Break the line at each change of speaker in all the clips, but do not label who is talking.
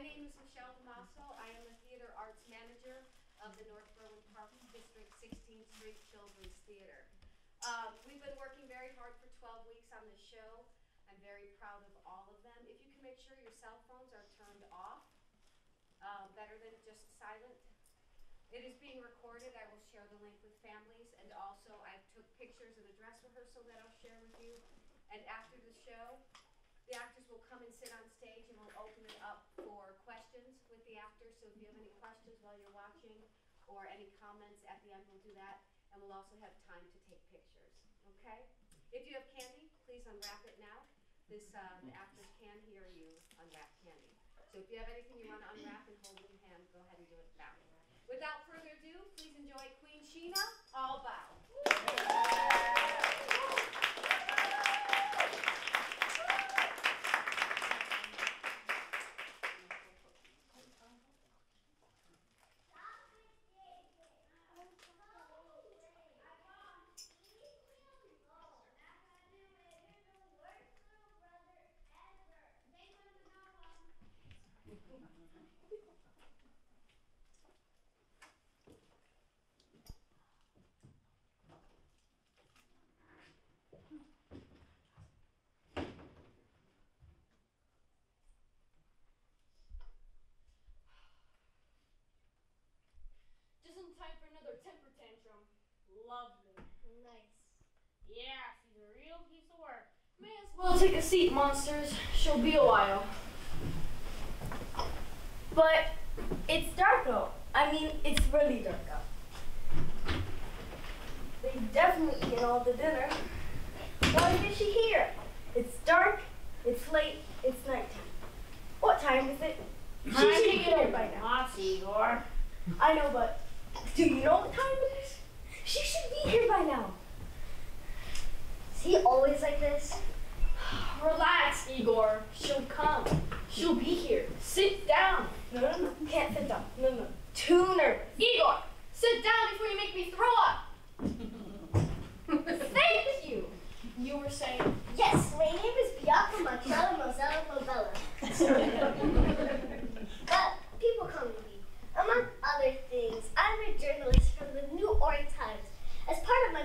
name is Michelle Damaso. I am the theater arts manager of the North Berwyn Park District 16th Street Children's Theater. Um, we've been working very hard for 12 weeks on this show. I'm very proud of all of them. If you can make sure your cell phones are turned off, uh, better than just silent. It is being recorded. I will share the link with families, and also I took pictures of the dress rehearsal that I'll share with you. And after the show, the actors will come and sit on stage, and we'll open it up for questions with the actors. So if you have any questions while you're watching, or any comments at the end, we'll do that. And we'll also have time to take pictures. Okay? If you have candy, please unwrap it now. This uh, the actors can hear you unwrap candy. So if you have anything you want to unwrap and hold in your hand, go ahead and do it now. Without further ado, please enjoy Queen Sheena, All Bow.
Just in time for another temper tantrum. Lovely.
Nice.
Yeah, she's a real piece of work. May as well take a seat, monsters. She'll be a while.
But it's dark out. I mean, it's really dark out. They definitely eaten all the dinner. Why is she here? It's dark, it's late, it's nighttime. What time is it? She should be here by now.
Lots, Igor.
I know, but do you know what time it is? She should be here by now. Is he always like this?
Relax, Igor. She'll come. She'll be here. Sit down.
No, no, no. Can't sit down. No, no. Too nervous.
Igor, sit down before you make me throw up. Thank you. You were saying.
Yes, my name is Bianca Marcella Mozella Mobella. but people call me B. Among other things, I'm a journalist from the New York Times. As part of my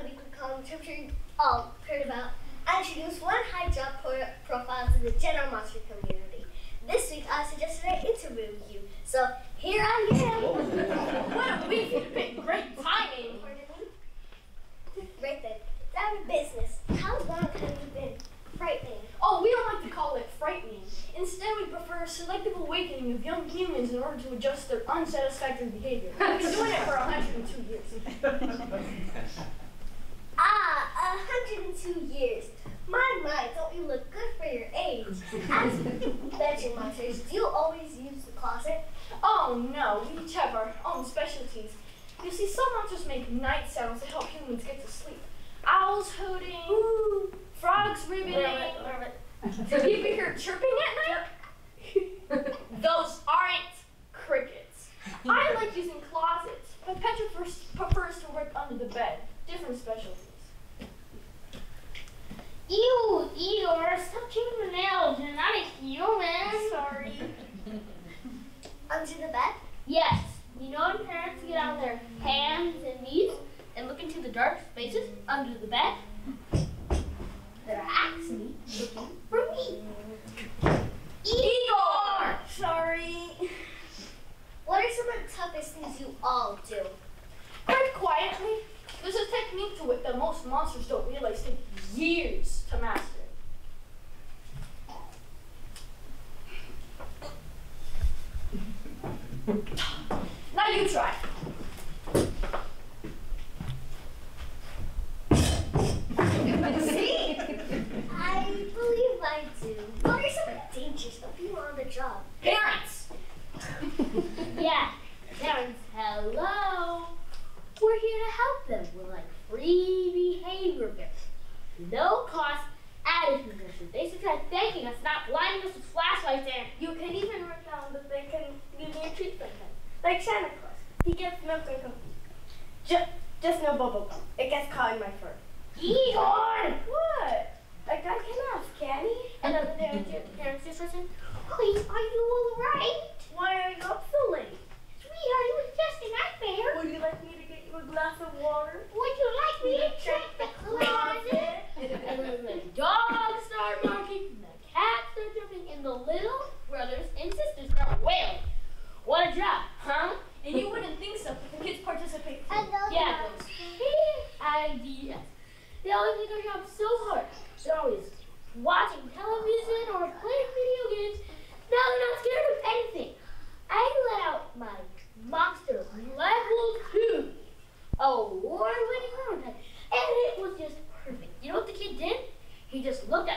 weekly column, which I'm you all heard about, I introduced one high job pro- profile to the general monster community. This week, I suggested I interview you, so here I am.
What a week it's been. Great timing.
Pardon me? Right then, down to business. How long have you been frightening?
Oh, we don't like to call it frightening. Instead, we prefer a selective awakening of young humans in order to adjust their unsatisfactory behavior. We've been doing it for 102 years.
Ah, 102 years. My, my, don't you look good for your age? As bedroom monsters, do you always use the closet?
Oh no, we each have our own specialties. You see, some monsters make night sounds to help humans get to sleep. Owls hooting, frogs ribbiting. Do people hear chirping at night? Those aren't crickets. I like using closets, but Petra prefers, prefers to work under the bed. Different specialties.
Ew, Igor, stop chewing the nails. You're not a human.
Sorry.
Under the bed?
Yes. You know when parents get on their hands and knees and look into the dark spaces under the bed? They're actually looking for me.
Igor!
Sorry.
What are some of the toughest things you all do?
Quite quietly, there's a technique to it that most monsters don't realize take years to master. now you try.
See? I believe I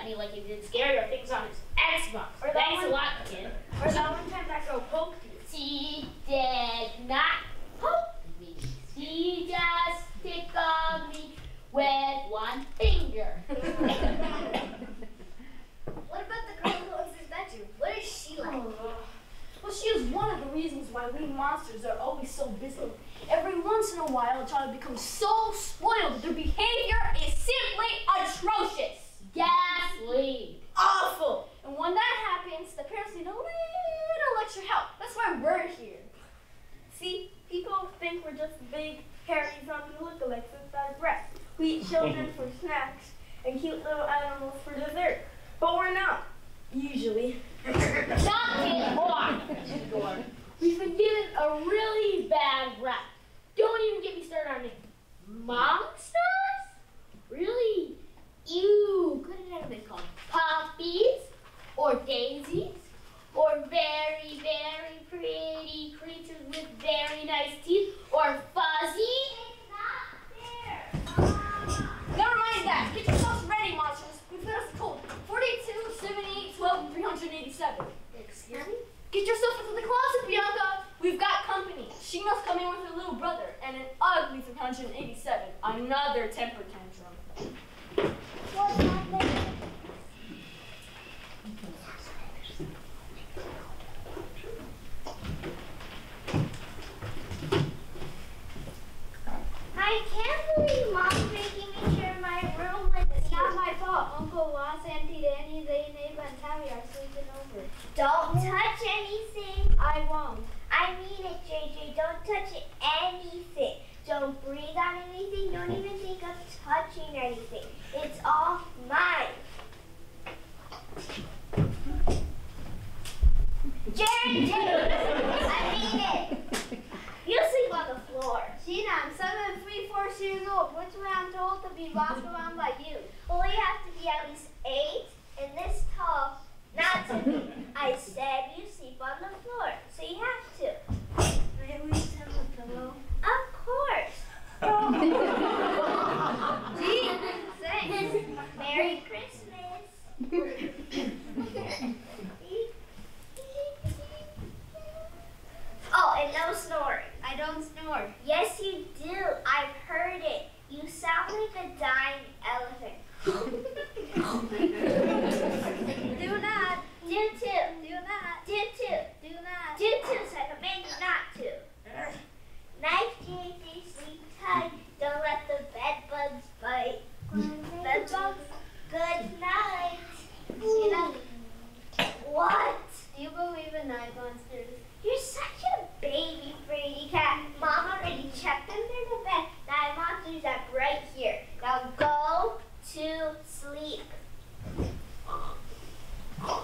me like it
did scare
Gina, I'm seven, three, four years old. Which way I'm told to be walked around by you?
Well, you have to be at least eight and this tall, not to me. I said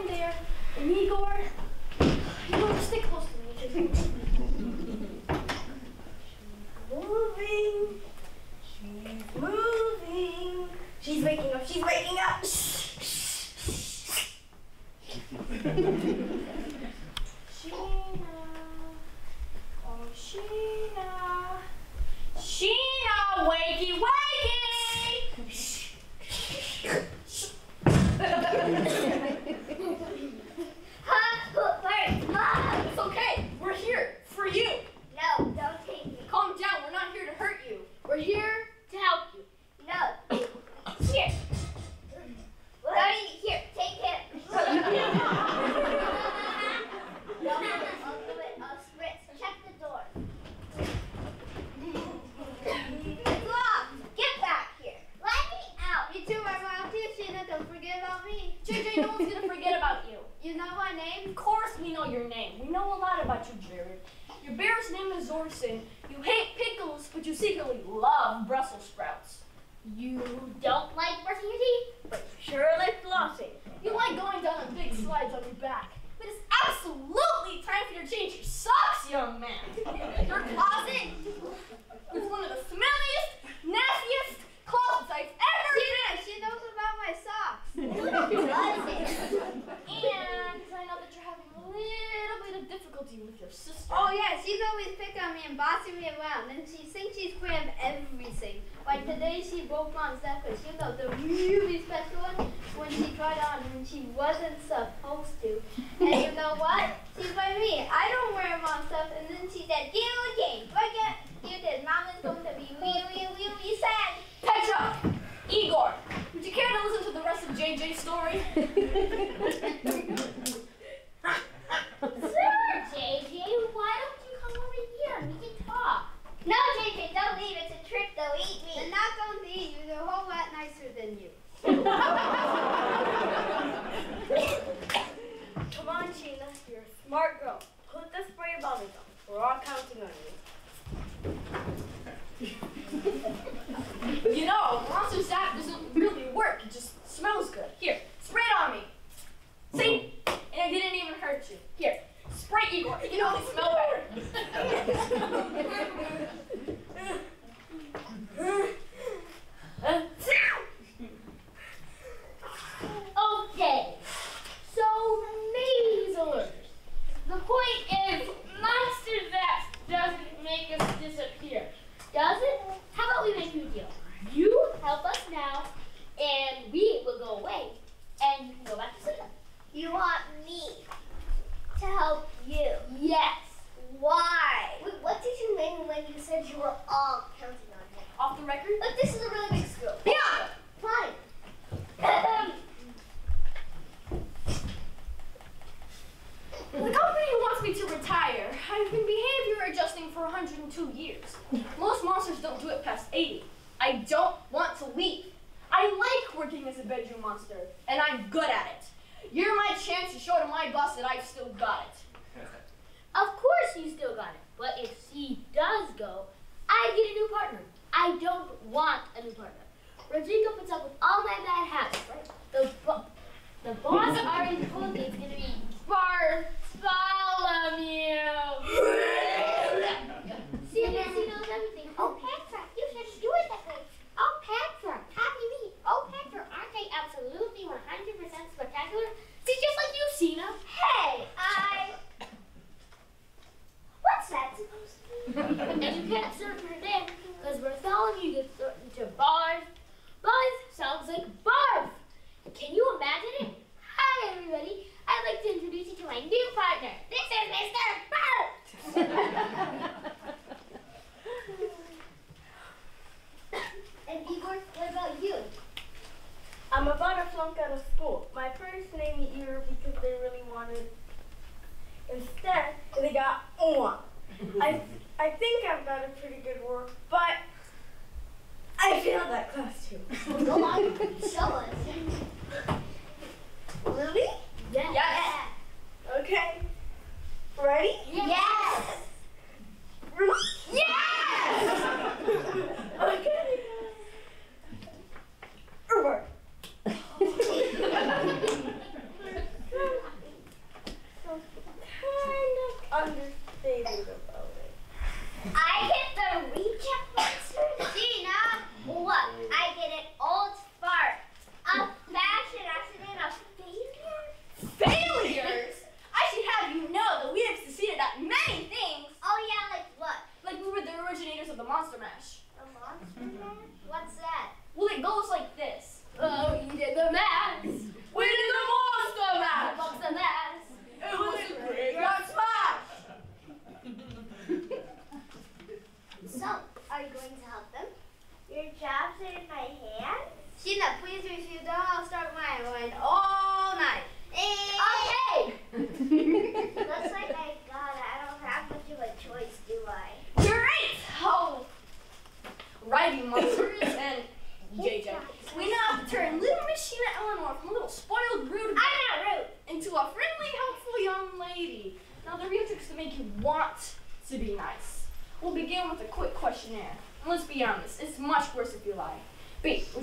in
there.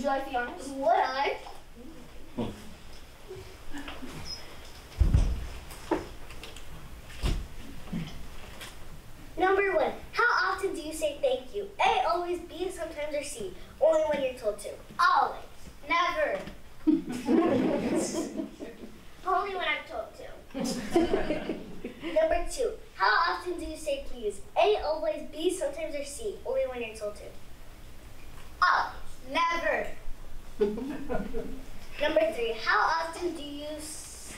you
like
the honors?
Would I? Number one, how often do you say thank you? A, always, B, sometimes, or C? Only when you're told to. Always. Never. Only when I'm told to. Number two, how often do you say please? A, always, B, sometimes, or C? Only when you're told to. Up. Number three, how often do you s-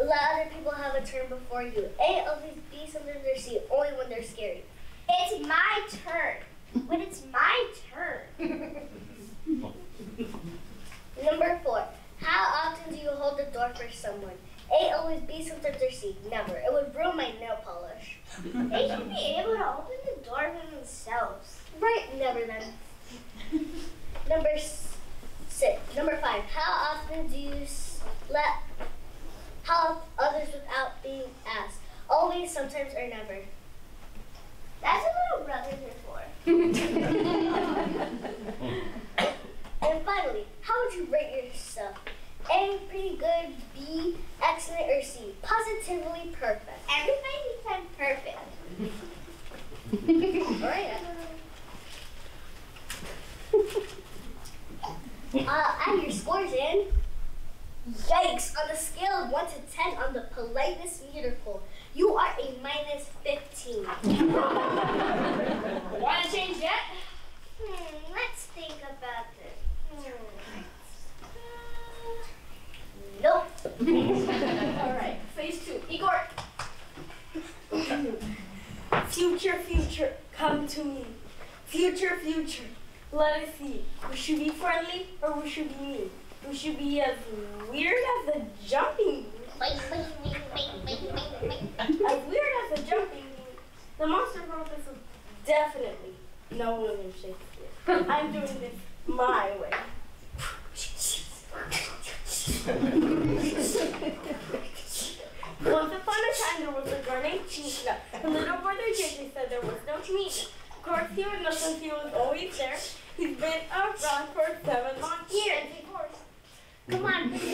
let other people have a turn before you? A, always B, sometimes, their seat only when they're scary.
It's my turn. When it's my turn.
Number four, how often do you hold the door for someone? A, always B, sometimes, their seat. Never. It would ruin my nail polish.
They should be able to open the door for themselves.
Right, never then. Number six. Number five. How often do you let help others without being asked? Always, sometimes, or never.
That's what little brothers are for.
And finally, how would you rate yourself? A, pretty good, B, excellent, or C, positively perfect.
Everybody thinks I'm perfect.
Alright. Uh, add your scores in. Yikes! On a scale of 1 to 10 on the politeness meter pool, you are a minus 15.
Want to change yet?
Hmm, let's think about this. Hmm.
Nope.
All right. Phase two. Igor.
Future, future, come to me. Future, future, let us see. We should be friendly or we should be mean. We should be as weird as the jumping as weird as the jumping. The monster professor is definitely no William Shakespeare. I'm doing this my way. Once upon a time there was a girl named China. Her little brother JJ said there was no meat. Of course he know since he was always there. Been around for seven years.
Come on. Let's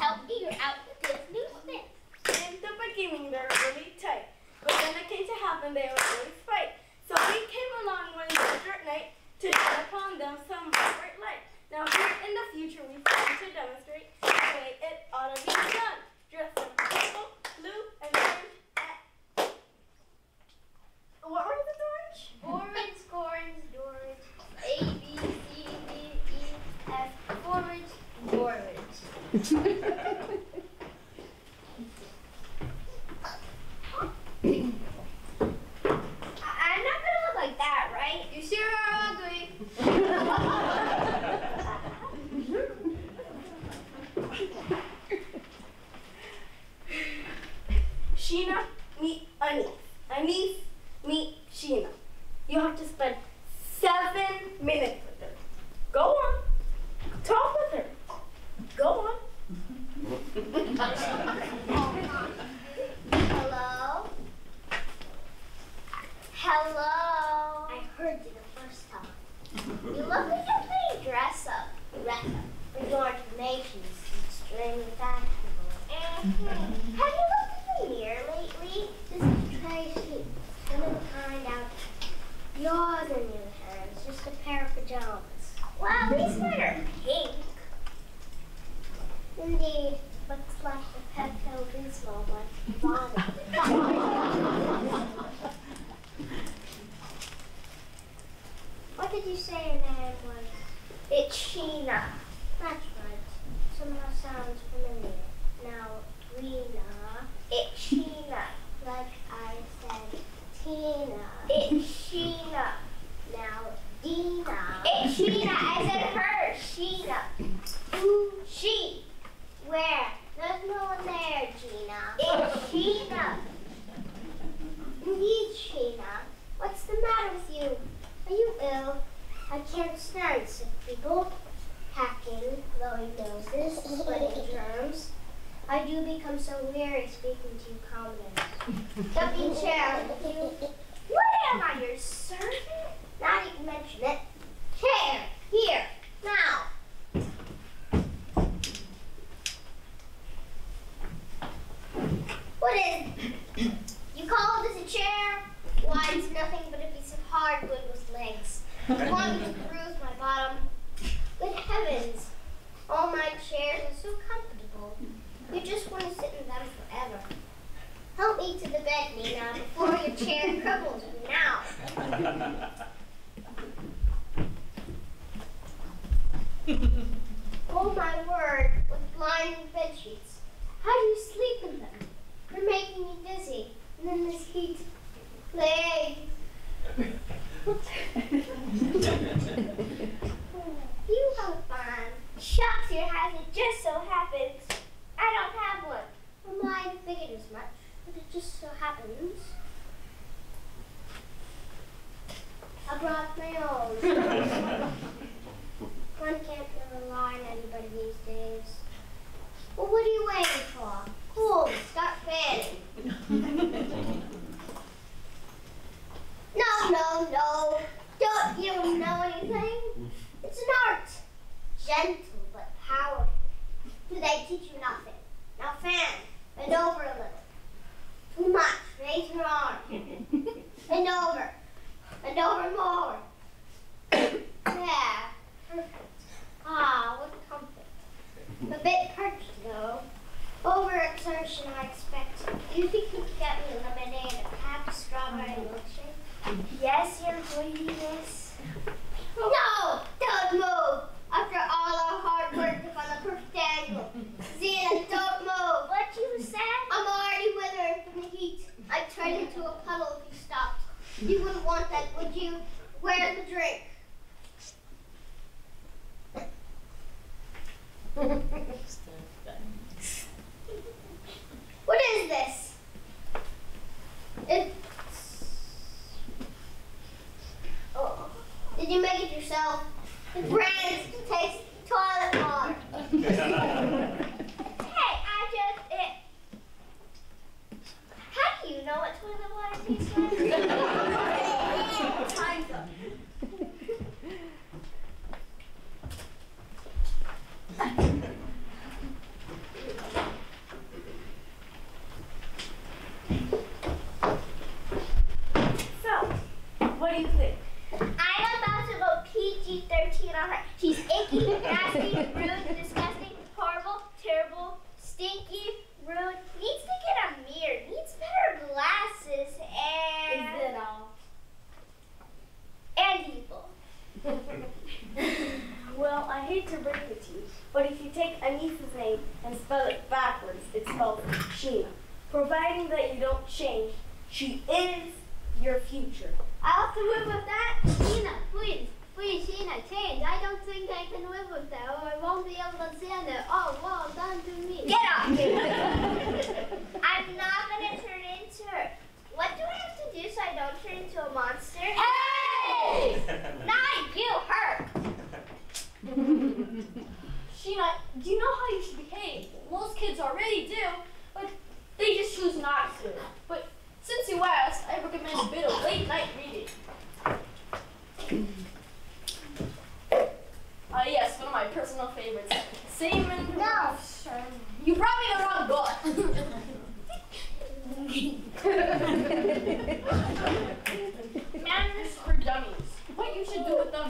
help figure out this new thing.
In the beginning, they were really tight. But then it came to happen, they would always fight. So we came along one winter at night to shine upon them some bright light. Now here in the future, we plan to demonstrate the way it ought to be done. Dressed in purple, blue, and orange. and- What was it, orange?
Orange, orange, orange. A, B, C, D, E, F. Orange, orange. I- I'm not gonna look like that, right? You sure are ugly.
Sheena, meet Anise. Anise, meet Sheena. You have to spend seven minutes with her. Go on. Talk with her. Go on.
Hello? Hello?
I heard you the first time.
You look like you're playing dress up. Dress up.
For your information, it's extremely fashionable.
Mm-hmm. Have you looked in the mirror lately?
This is Tracy. One of a kind out. Yours are new hair. It's just a pair of pajamas.
Well, at least mine are pink.
Indeed, looks like the Pepto Bismol one.
What did you say your name was?
It's Sheena.
That's right. Somehow sounds familiar. Now, Rena.
It's Sheena.
Like I said, Tina.
It's Sheena.
Now, Dina.
It's Sheena. I said her. Sheena.
Who?
She.
Where? There's no one there, Gina.
It's Sheena.
Indeed, Sheena. What's the matter with you? Are you ill? I can't stand sick people. Hacking, blowing noses, spreading germs. I do become so weary speaking to you commoners.
Dumping chair.
Am I, your servant?
Now you mention it. Chair. Here. Now.
What is You call this a chair? Why, it's nothing but a piece of hardwood with legs. Me to bruise my bottom? Good heavens! All my chairs are so comfortable. You just want to sit in them. Help me to the bed, Nina, before your chair crumbles now. Oh my word, with blinding bed sheets. How do you sleep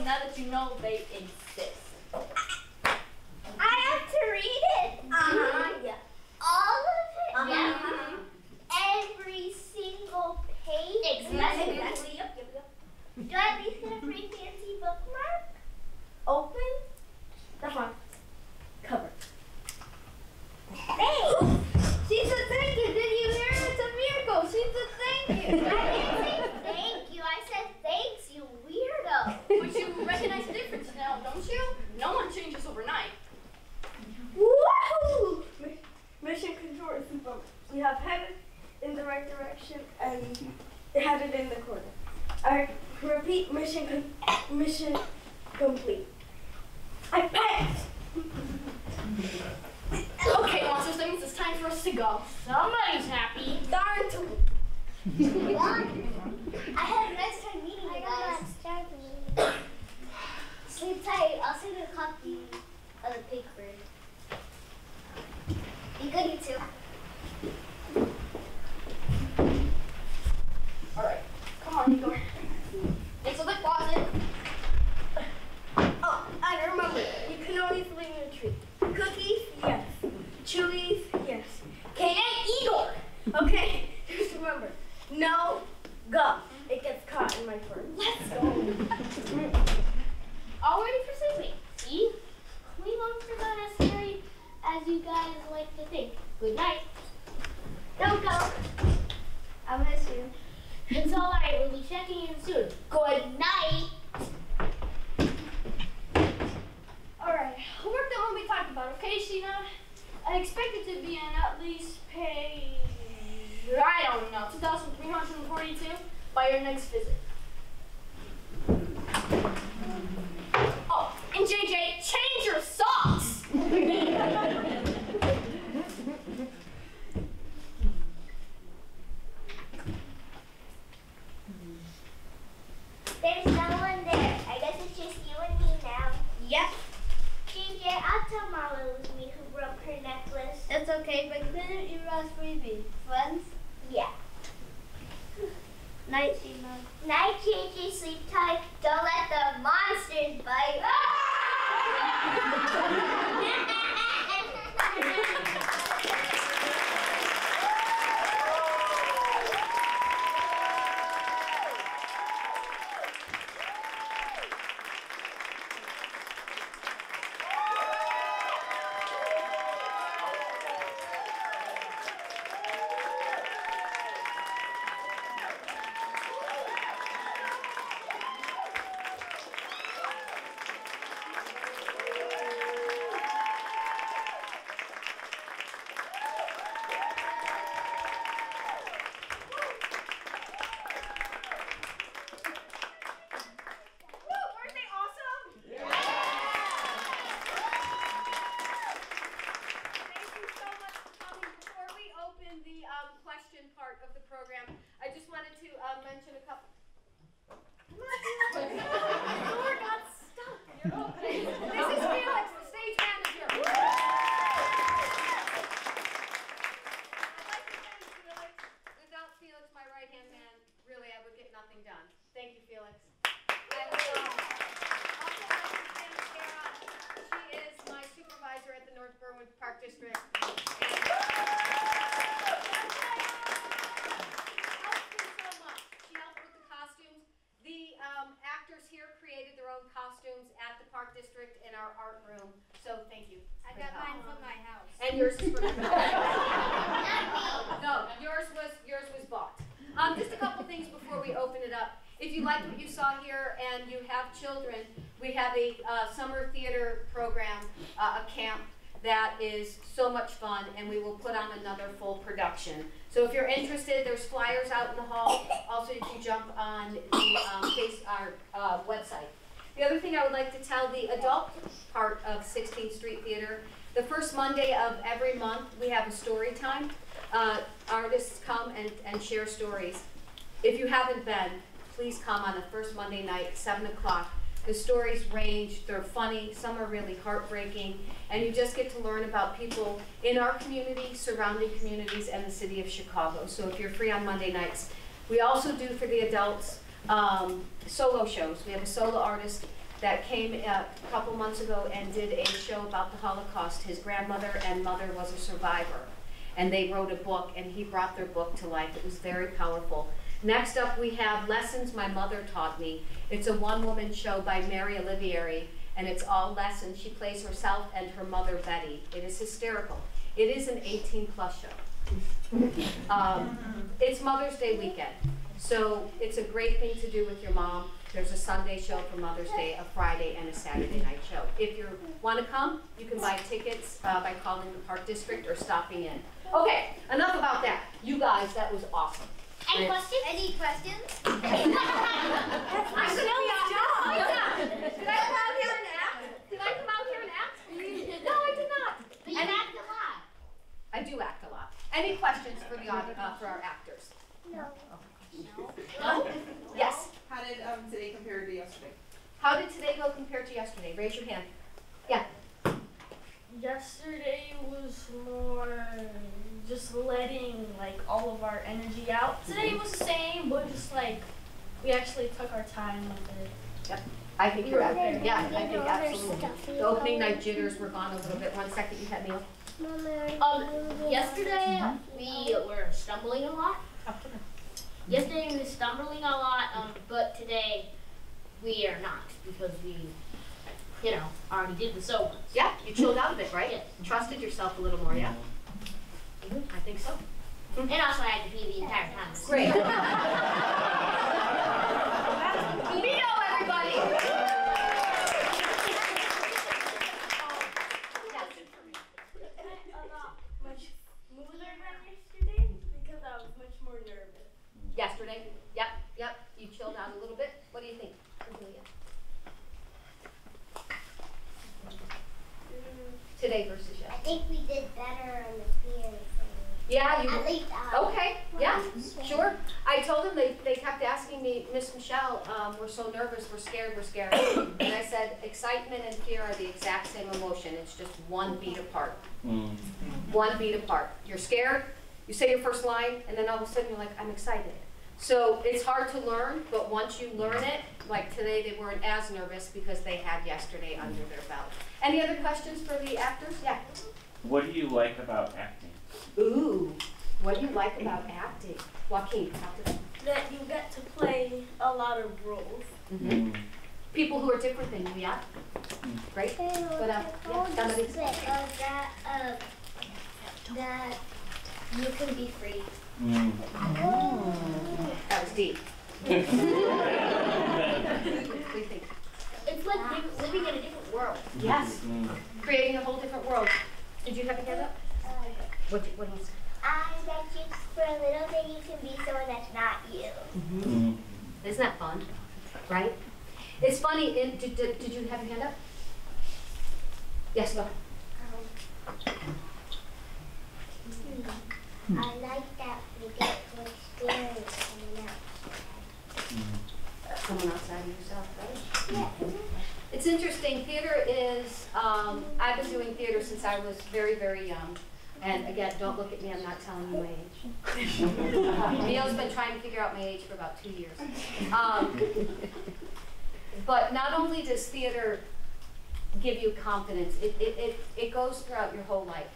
now that you know
they exist.
I have to read it.
Uh-huh,
yeah. All of it.
Uh-huh.
Yeah. Every single page.
Exactly. Exactly. Yep, yep, yep.
Do I at least get a free fancy bookmark?
Open the front cover.
Thanks.
She said thank you. Did you hear? It's a miracle. She said thank you.
I didn't say thank you. I said thanks, you weirdo.
But you recognize the difference now, don't you? No one changes overnight.
Woohoo! Mi- Mission control is super. We have headed in the right direction and headed in the corner. I repeat, mission con- mission complete. I passed.
Okay, monsters, that means it's time for us to go.
Somebody's happy.
Darn to
I had a nice time meeting you guys. Sleep tight. I'll send you a copy of the paper. Be good, you two.
Alright, come on, Igor. Into the closet.
Oh, and remember, you can always leave me a treat. Cookies, yes. Chewies, yes. Okay, hey, Igor. Okay, just remember, no
as you guys like to think. Good night.
Don't go. I miss you.
It's alright, we'll be checking in soon. Good night.
Alright, homework that won't be talked about, okay, Sheena? I expect it to be in at least page, I don't know, 2,342 by your next visit. Oh, and JJ, change your socks!
There's no one there. I guess it's just you and me now.
Yep.
JJ, I'll tell Mama it was me who broke her necklace.
It's okay, but couldn't you ask Ruby? Friends?
Yeah.
Night.
Night, JJ. Sleep tight. Don't let the monsters bite.
Ah! Mention a couple. Door got stuck. You're okay. This is Felix, the stage manager. I'd like to thank Felix. Without Felix, my right-hand man, really, I would get nothing done. Thank you, Felix. I would, um, also like to thank Sarah. She is my supervisor at the North Berwyn Park District. Helps me so much. She helped with the costumes. The um, actors here created their own costumes at the Park District in our art room, so thank you.
I got mine from my house.
And yours is from No, yours was, yours was bought. Um, just a couple things before we open it up. If you liked what you saw here and you have children, we have a, uh, summer theater program, uh, a camp that is so much fun and we will put on another full production. So if you're interested, there's flyers out in the hall. Also, if you can jump on the, um, face, our, uh, website. The other thing I would like to tell the adult part of 16th Street Theater, the first Monday of every month, we have a story time. Uh, artists come and, and share stories. If you haven't been, please come on the first Monday night, seven o'clock. The stories range, they're funny, some are really heartbreaking, and you just get to learn about people in our community, surrounding communities, and the city of Chicago. So if you're free on Monday nights. We also do for the adults, um, solo shows. We have a solo artist that came uh, a couple months ago and did a show about the Holocaust. His grandmother and mother was a survivor. And they wrote a book, and he brought their book to life. It was very powerful. Next up, we have Lessons My Mother Taught Me. It's a one-woman show by Mary Olivieri, and it's all lessons. She plays herself and her mother, Betty. It is hysterical. It is an 18-plus show. Um, it's Mother's Day weekend, so it's a great thing to do with your mom. There's a Sunday show for Mother's Day, a Friday, and a Saturday night show. If you want to come, you can buy tickets uh, by calling the Park District or stopping in. Okay, enough about that. You guys, that was awesome.
Any questions?
Any questions?
I'm gonna be on- Did I come out here and act? Did I come out here and act? No, I did not.
But you
And-
act a lot.
I do act a lot. Any questions for the uh, for our actors?
No.
No? Yes.
How did um, today compare to yesterday?
How did today go compared to yesterday? Raise your hand. Yeah.
Yesterday was more just letting like all of our energy out. Today was the same, but just like we actually took our time with it.
I think you're,
You're
yeah, I think absolutely. The opening night jitters were gone a little bit. One second, you had me.
Um, yesterday we were stumbling a lot. Yesterday we were stumbling a lot, um, but today we are not because we you know, already did the so ones.
Yeah, you chilled out a bit, right?
Yes.
Trusted yourself a little more, yeah? I think so.
And also I had to pee the entire time.
Great. Veto, everybody!
A lot much smoother than yesterday because I was much more nervous.
Yesterday, yep, yep, you chilled out a little bit. What do you think? Cordelia? Today versus
I
yesterday.
think we did better on the fear thing.
Yeah, you.
At least I.
Okay, yeah, sure. I told them, they, they kept asking me, Miss Michelle, um, we're so nervous, we're scared, we're scared. And I said, excitement and fear are the exact same emotion, it's just one beat apart. One beat apart. You're scared, you say your first line, and then all of a sudden you're like, I'm excited. So it's hard to learn, but once you learn it, like today, they weren't as nervous because they had yesterday under their belt. Any other questions for the actors? Yeah.
What do you like about acting?
Ooh, what do you like about acting? Joaquin, talk to them.
That you get to play a lot of roles.
Mm.
People who are different than you, yeah? Great. But, uh, yeah, somebody-
Uh, that, uh, that you can be free.
Mm.
That was deep. What do you think?
It's like li- living in a different world.
Yes,
Mm.
creating a whole different world. Did you have a hand up?
Uh,
What, do- what do you?
I bet you for a little bit you can be someone that's not you.
Mm.
Isn't that fun? Right? It's funny, in, did, did, did you have your hand up? Yes, go.
I like that we get to experience someone else.
Someone outside of yourself, right?
Yeah.
It's interesting, theater is, um, I've been doing theater since I was very, very young. And again, don't look at me, I'm not telling you my age. Neil's been trying to figure out my age for about two years. Um, but not only does theater give you confidence, it, it, it, it goes throughout your whole life.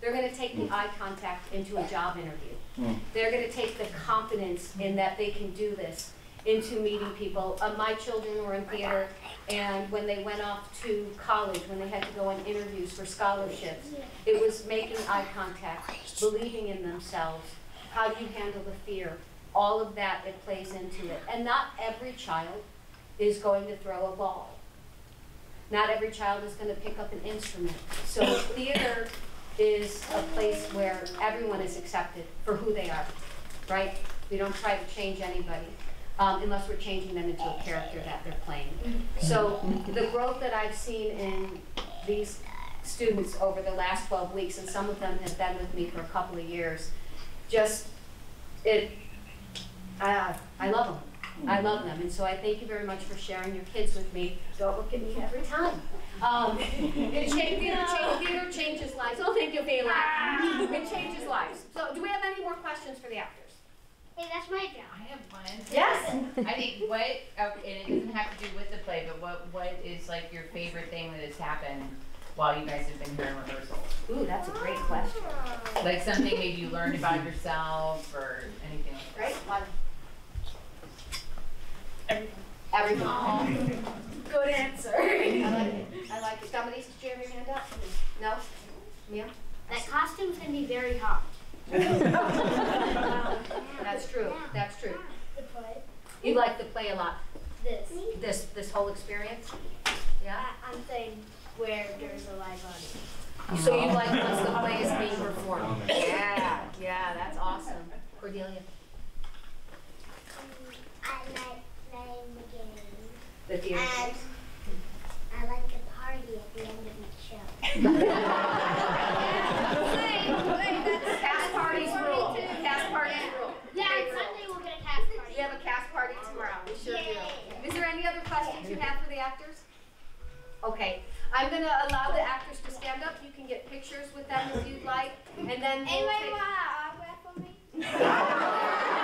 They're gonna take the eye contact into a job interview.
Mm.
They're gonna take the confidence in that they can do this into meeting people. Uh, my children were in theater, and when they went off to college, when they had to go on interviews for scholarships, it was making eye contact, believing in themselves. How do you handle the fear? All of that, it plays into it. And not every child is going to throw a ball. Not every child is gonna pick up an instrument. So theater is a place where everyone is accepted for who they are, right? We don't try to change anybody, um, unless we're changing them into a character that they're playing. So the growth that I've seen in these students over the last twelve weeks, and some of them have been with me for a couple of years, just, it, uh, I love them. I love them, and so I thank you very much for sharing your kids with me. Don't look at me every time. Um, it cha- theater, cha- theater changes lives. Oh, thank you, Kayla. It changes lives. So, do we have any more questions for the actors?
Hey, that's my job.
I have one.
Yes.
I think what, okay, and it doesn't have to do with the play, but what, what is like your favorite thing that has happened while you guys have been here in rehearsal?
Ooh, that's a great question.
Like something maybe you learned about yourself or anything like that?
Great. One. Everything.
Good answer.
I like it. I like it. Somebody, did you have your hand up? No? Mia?
That costume's gonna be very hot.
That's true. That's true.
The play.
You like the play a lot.
This.
This, this whole experience? Yeah?
I, I'm saying where there's a live audience.
So you like once the play is being performed? Yeah, yeah, that's awesome. Cordelia?
Um, I like playing the game.
The theater.
And I like the party at the end of each show.
Cast parties rule. Cast parties rule.
Yeah,
Great.
Sunday we'll get a cast party.
We have a cast party tomorrow, we sure do. Is there any other questions you have for the actors? Okay, I'm gonna allow the actors to stand up, you can get pictures with them if you'd like, and then we'll
Anybody
take.
want an autograph from me?